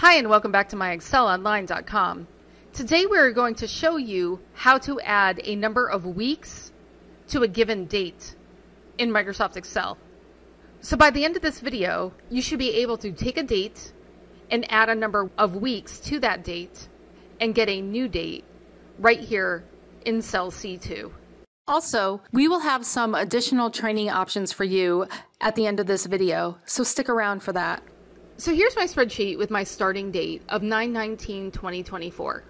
Hi and welcome back to myexcelonline.com. Today we're going to show you how to add a number of weeks to a given date in Microsoft Excel. So by the end of this video, you should be able to take a date and add a number of weeks to that date and get a new date right here in cell C2. Also, we will have some additional training options for you at the end of this video, so stick around for that. So here's my spreadsheet with my starting date of 9-19-2024.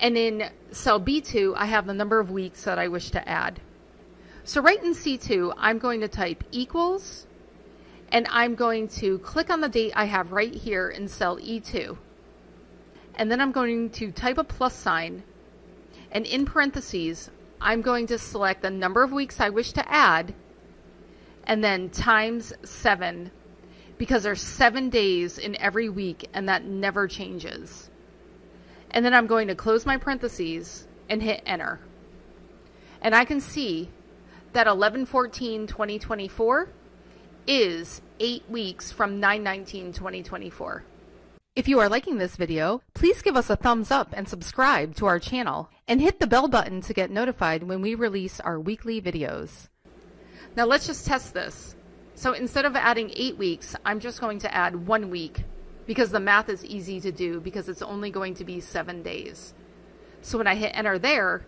And in cell B2, I have the number of weeks that I wish to add. So right in C2, I'm going to type equals, and I'm going to click on the date I have right here in cell E2. And then I'm going to type a plus sign, and in parentheses, I'm going to select the number of weeks I wish to add and then times seven because there's seven days in every week and that never changes. And then I'm going to close my parentheses and hit enter. And I can see that 11-14-2024 is eight weeks from 9-19-2024. If you are liking this video, please give us a thumbs up and subscribe to our channel and hit the bell button to get notified when we release our weekly videos. Now let's just test this. So instead of adding eight weeks, I'm just going to add one week because the math is easy to do because it's only going to be seven days. So when I hit enter there,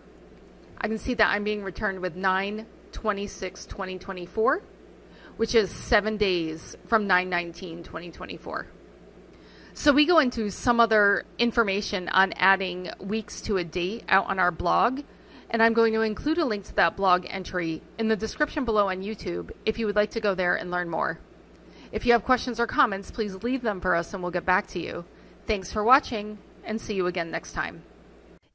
I can see that I'm being returned with 9 26 2024, which is seven days from 9 19 2024. So we go into some other information on adding weeks to a date out on our blog. And I'm going to include a link to that blog entry in the description below on YouTube if you would like to go there and learn more. If you have questions or comments, please leave them for us and we'll get back to you. Thanks for watching and see you again next time.